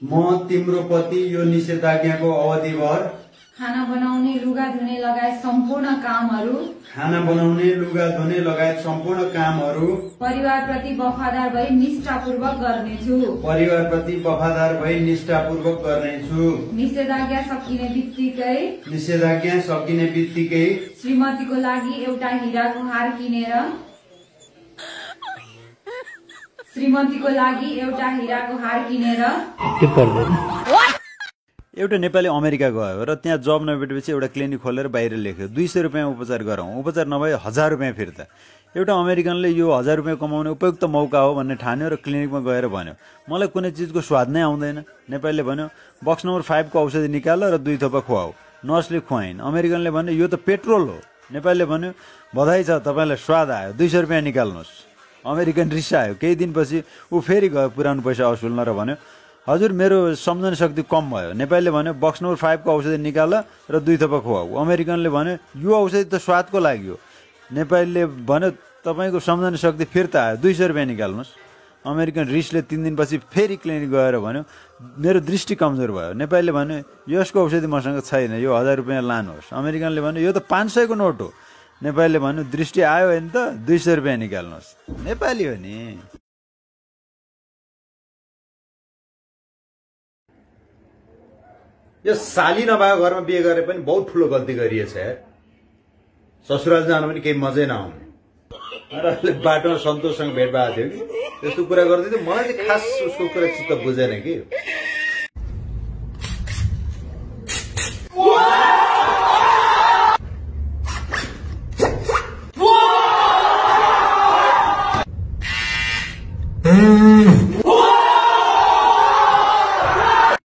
म तिम्रो पति यो निषेधाज्ञाको अवधिभर खाना बनाउने लुगा धुने लगायत सम्पूर्ण कामहरू खाना बनाउने लुगा धुने लगायत सम्पूर्ण कामहरू परिवारप्रति वफादार भई निष्ठापूर्वक गर्नेछु। परिवारप्रति वफादार भई निष्ठापूर्वक गर्नेछु। निषेधाज्ञा सकिने बित्तिकै निषेधाज्ञा सकिने बित्तिकै श्रीमतीको लागि एउटा हिराको हार किनेर श्रीमतीको लागि एउटा हिराको हार किनेर एउटा नेपाली अमेरिका गयो र त्यहाँ जब नभेटेपछि एउटा क्लिनिक खोलेर बाहिर लेख्यो। दुई सय रुपियाँ उपचार गरौँ। उपचार नभए हजार रुपियाँ फिर्ता एउटा अमेरिकनले यो हजार रुपियाँ कमाउने उपयुक्त मौका हो भन्ने ठान्यो र क्लिनिकमा गएर भन्यो। मलाई कुनै चिजको स्वाद नै आउँदैन। नेपालीले भन्यो बक्स नम्बर फाइभको औषधि निकाल र दुई थोपा खुवाऊ। नर्सले खुवाइन्। अमेरिकनले भन्यो यो त पेट्रोल हो। नेपालीले भन्यो बधाई छ तपाईँलाई स्वाद आयो। दुई सय रुपियाँ निकाल्नुहोस्। अमेरिकन रिसायो केही दिनपछि ऊ फेरि गयो पुरानो पैसा असुल्न र भन्यो हजुर मेरो सम्झने शक्ति कम भयो। नेपालीले भन्यो बक्स नम्बर फाइभको औषधि निकाल र दुई थोपा खुवाऊ। अमेरिकनले भन्यो यो औषधि त स्वादको लागि हो। नेपालीले भन्यो तपाईँको सम्झने शक्ति फिर्ता आयो। दुई सय रुपियाँ निकाल्नुहोस्। अमेरिकन रिसले तिन दिनपछि फेरि क्लिनिक गएर भन्यो मेरो दृष्टि कमजोर भयो। नेपालीले भन्यो यसको औषधि मसँग छैन यो हजार रुपियाँ लानुहोस्। अमेरिकनले भन्यो यो त पाँच सयको नोट हो। नेपालीले भन्यो दृष्टि आयो भने त दुई सय रुपियाँ निकाल्नुहोस्। नेपाली हो नि। यो साली नभएको घरमा बिहे गरेर पनि बहुत ठुलो गल्ती गरिएछ यार। ससुराल जानु पनि केही मजै नआउने। बाटोमा सन्तोषसँग भेट भएको थियो कि? त्यस्तो कुरा गर्दै थियो। मलाई चाहिँ खास उसको कुरा चित्त बुझेन कि?